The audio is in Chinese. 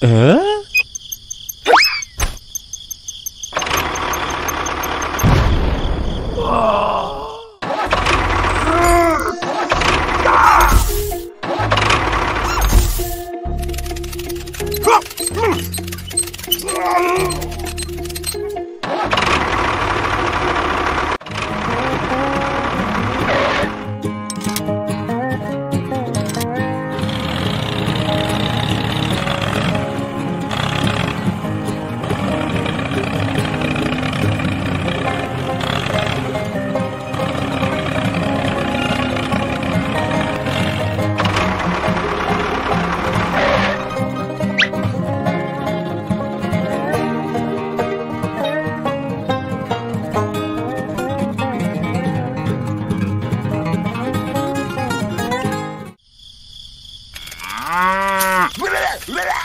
嗯。啊！啊！啊！